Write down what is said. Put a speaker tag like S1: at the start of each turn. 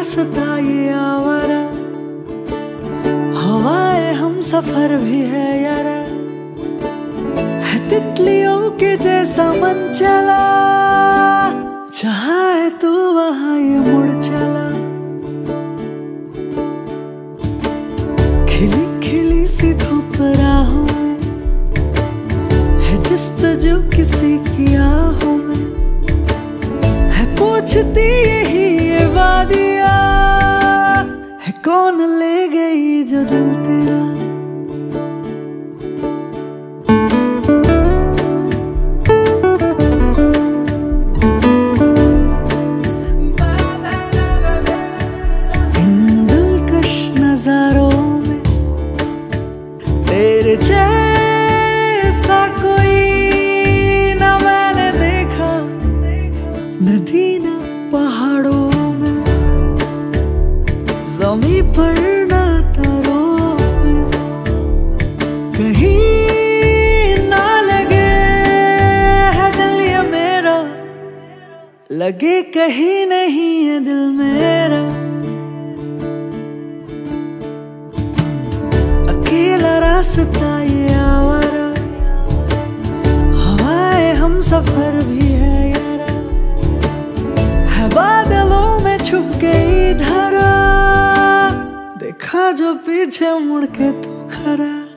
S1: रास्ता ये आवारा। हवाए हम सफ़र भी है यारा। तितलियों के जैसा मन चला। चाहे तो वहाँ ये मुड़ चला। खिली खिली सी धूप राहों में। है जिस जो किसी की आहों में। पूछती यही ये वादिया। तेरा। कोई ना मैंने देखा। नदी ना पहाड़ों में जमी पर ना लगे कहीं नहीं है दिल मेरा। अकेला रास्ता ये आवारा। हवाए हम सफ़र भी है यारा। है बादलों में छुप गई धरा। देखा जो पीछे मुड़ के तू खरा।